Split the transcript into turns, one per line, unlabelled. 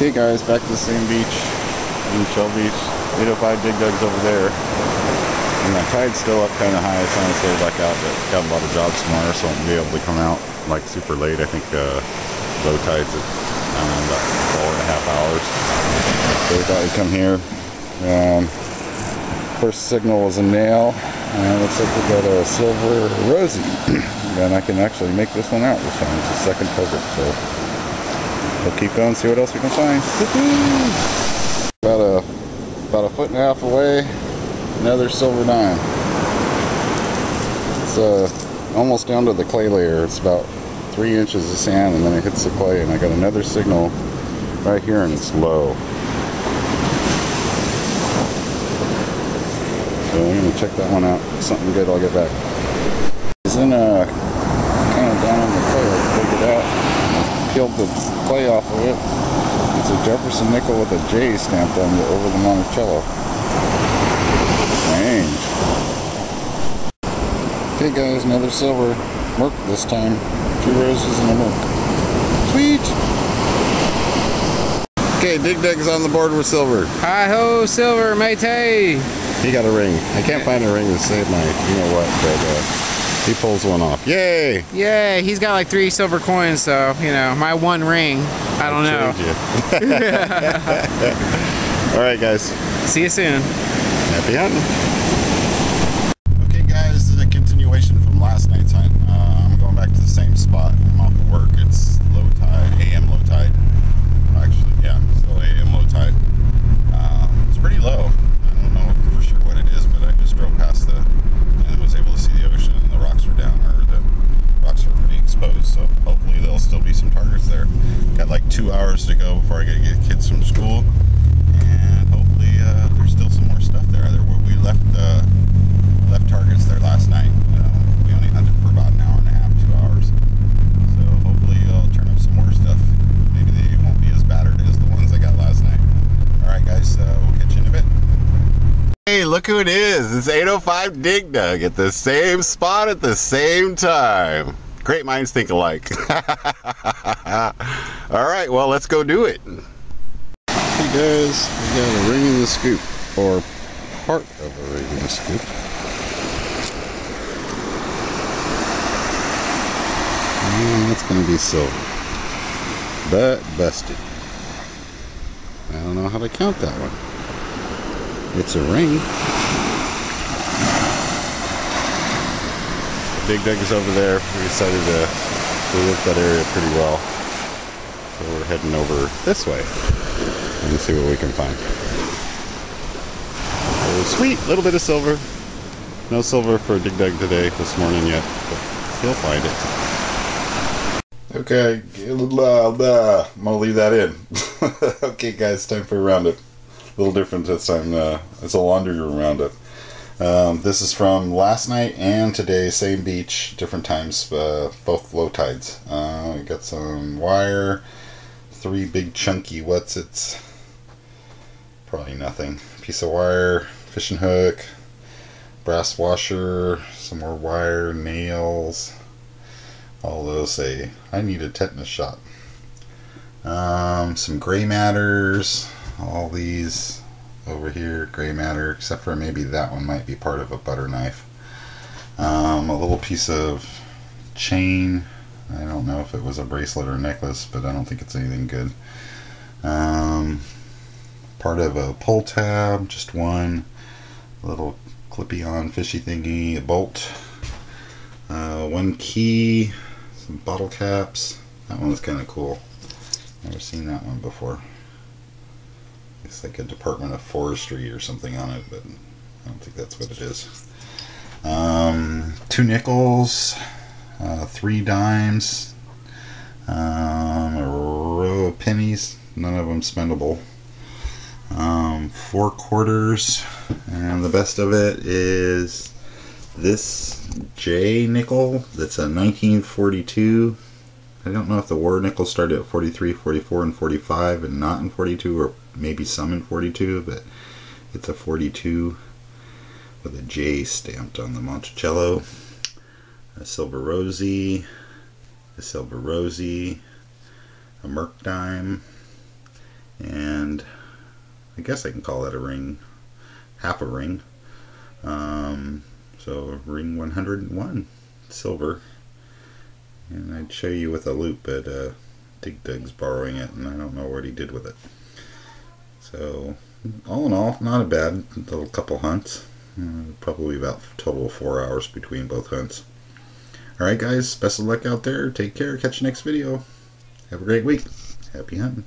Okay guys, back to the same beach in Shell Beach. 805 Dig Dug's over there. And the tide's still up kind of high. It's trying to stay back out, but got a lot of jobs tomorrow, so I won't be able to come out like super late. I think uh, low tide's at um, about four and a half hours. So we thought we'd come here. Um, first signal was a nail, and looks like we got a silver rosy. and I can actually make this one out this time. It's the second puzzle, so we'll keep going, see what else we can find. About a about a foot and a half away, another silver dime. It's uh, almost down to the clay layer. It's about three inches of sand, and then it hits the clay, and I got another signal right here, and it's low. So I'm gonna check that one out. Something good, I'll get back. It's in a kind of down on the clay. I figured out. Peeled the clay off of it. It's a Jefferson nickel with a J stamped on it over the Monticello. Strange. Okay, guys, another silver merc this time. Two roses and a merc. Sweet. Okay, Dig Dug's on the board with silver.
Hi ho, silver, matey!
He got a ring. I can't find a ring to save my, you know what, but uh, he pulls one off. Yay!
Yay! he's got like three silver coins, so you know, my one ring. I don't know.
All right, guys.
See you soon.
Happy hunting. Okay, guys, this is a continuation from last night's hunt. Uh, I'm going back to the same spot. I'm off of work. It's low tide, AM low tide. Actually, yeah, still AM low tide. Um, it's pretty low. I don't know for sure what it is, but I just drove past the and was able to see the ocean, and the rocks were down, or the rocks were pretty exposed. So hopefully there'll still be some targets there. Got like two hours to go before I get to get kids from school, and hopefully uh, there's still some more stuff there. There we left uh, left targets there last night. Uh, we only hunted for about an hour and a half, two hours. So hopefully I'll turn up some more stuff. Maybe they won't be as battered as the ones I got last night. All right, guys, uh, we'll catch you in a bit. Hey, look who it is. It's 805 Dig Dug at the same spot at the same time. Great minds think alike. All right, well, let's go do it. Hey guys, we got a ring in the scoop, or part of a ring in the scoop. And that's going to be silver. But busted. I don't know how to count that one. It's a ring. Dig Dug is over there. We decided to, to look that area pretty well. So we're heading over this way and see what we can find. Oh, sweet, little bit of silver. No silver for Dig Dug today, this morning yet, but he'll find it. Okay, I'm gonna leave that in. okay, guys, time for a roundup. A little different this time. Uh, it's a laundry room roundup. Um, this is from last night and today, same beach, different times, uh, both low tides. Uh, got some wire, three big chunky what's it's probably nothing. Piece of wire, fishing hook, brass washer, some more wire, nails. All those say I need a tetanus shot. Um, some gray matters. All these over here, gray matter, except for maybe that one might be part of a butter knife. Um, a little piece of chain. I don't know if it was a bracelet or a necklace, but I don't think it's anything good. Um, part of a pull tab, just one little clippy on fishy thingy, a bolt, uh, one key, some bottle caps. That one was kind of cool. Never seen that one before. It's like a Department of Forestry or something on it, but I don't think that's what it is. Um, two nickels, uh, three dimes, um, a row of pennies, none of them spendable. Um, four quarters, and the best of it is this J nickel that's a 1942. I don't know if the war nickel started at 43, 44, and 45 and not in 42, or maybe some in 42, but it's a 42 with a J stamped on the Monticello. A silver rosy, a silver rosy, a merc dime, and I guess I can call that a ring, half a ring. Um, so ring 101 silver, and I'd show you with a loop, but uh, Dig Dug's borrowing it, and I don't know what he did with it. So all in all, not a bad little couple hunts. Uh, probably about total of four hours between both hunts. Alright guys, best of luck out there. Take care. Catch you next video. Have a great week. Happy hunting.